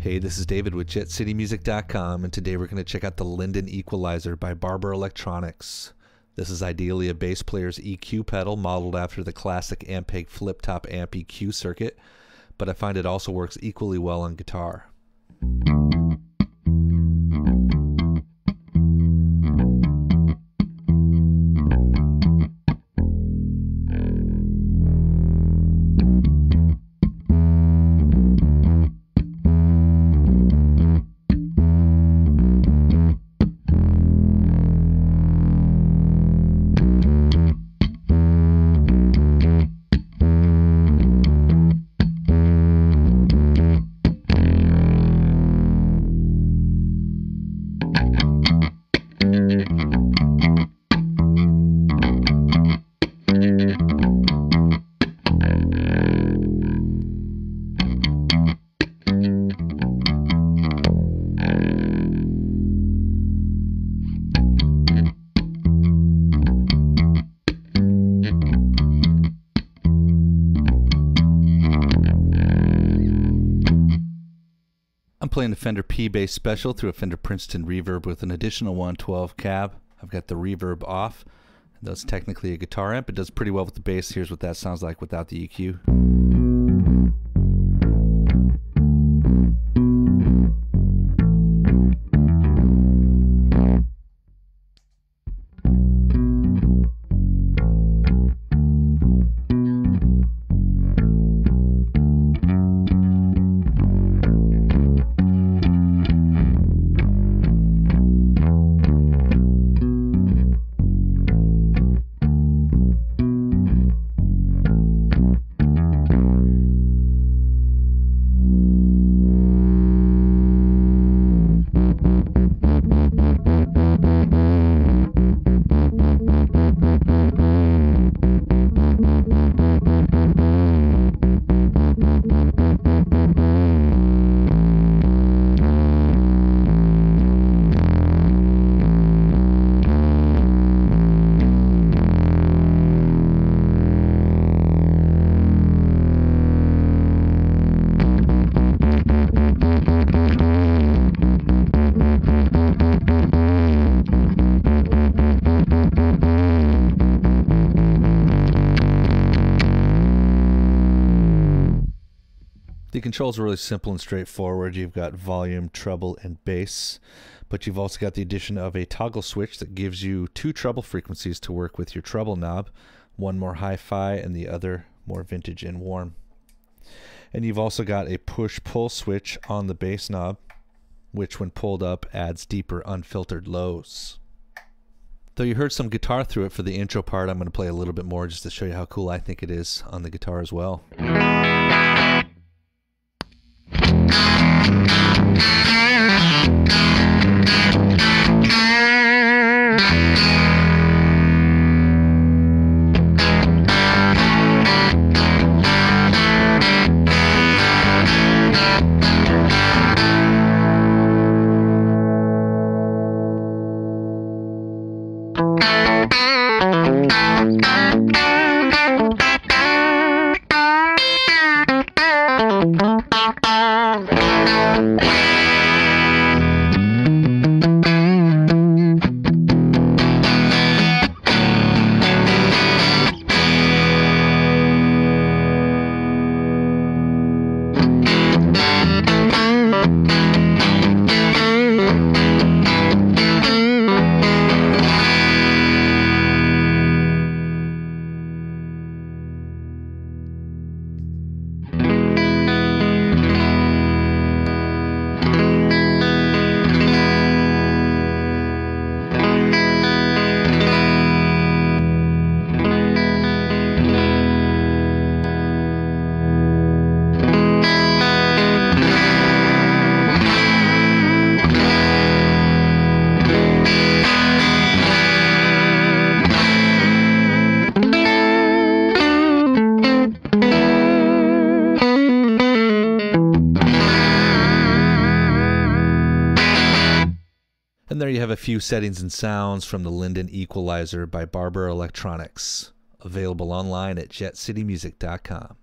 Hey, this is David with JetCityMusic.com, and today we're going to check out the Linden Equalizer by Barber Electronics. This is ideally a bass player's EQ pedal modeled after the classic Ampeg flip top amp EQ circuit, but I find it also works equally well on guitar. I'm playing the Fender P bass special through a Fender Princeton reverb with an additional 112 cab. I've got the reverb off. That's technically a guitar amp. It does pretty well with the bass. Here's what that sounds like without the EQ. The controls are really simple and straightforward. You've got volume, treble, and bass, but you've also got the addition of a toggle switch that gives you two treble frequencies to work with your treble knob, one more hi-fi and the other more vintage and warm. And you've also got a push-pull switch on the bass knob, which when pulled up adds deeper unfiltered lows. Though you heard some guitar through it for the intro part, I'm going to play a little bit more just to show you how cool I think it is on the guitar as well. Thank you. And there you have a few settings and sounds from the Linden Equalizer by Barber Electronics, available online at jetcitymusic.com.